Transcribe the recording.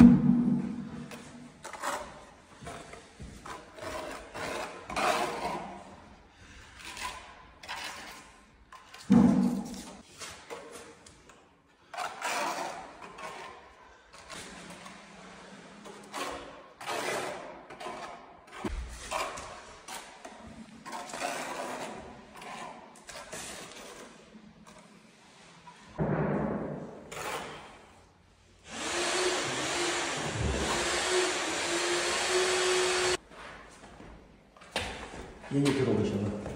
you. Леонид Петрович, да.